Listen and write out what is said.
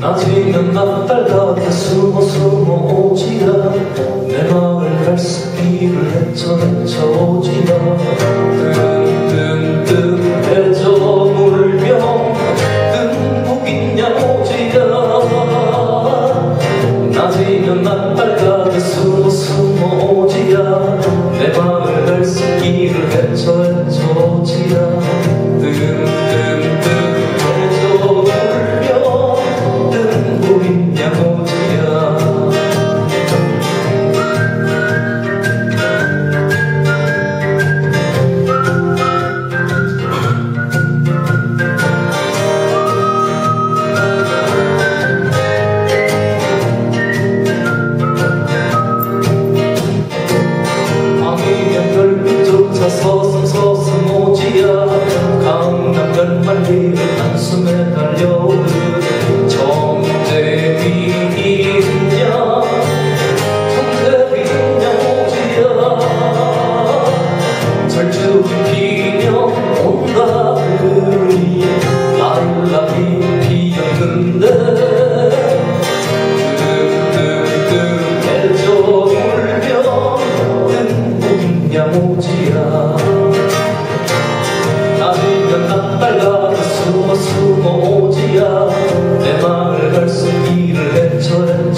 낮이면 낯달같아 숨어 숨어 오지라. 내 마음을 갈수비를 헤쳐 헤쳐 오지라. 뜬뜬뜬 해져 물며 뜬복이냐 오지라. 낮이면 낯달같아 숨어 피며 온가을이 날라이 피었는데 뜨뜨뜨 해져 울며 뜬 웃냐 모지야 나이면 낯발라 숨어 숨어 오지야 내 마음을 갈수 길을 헤쳐야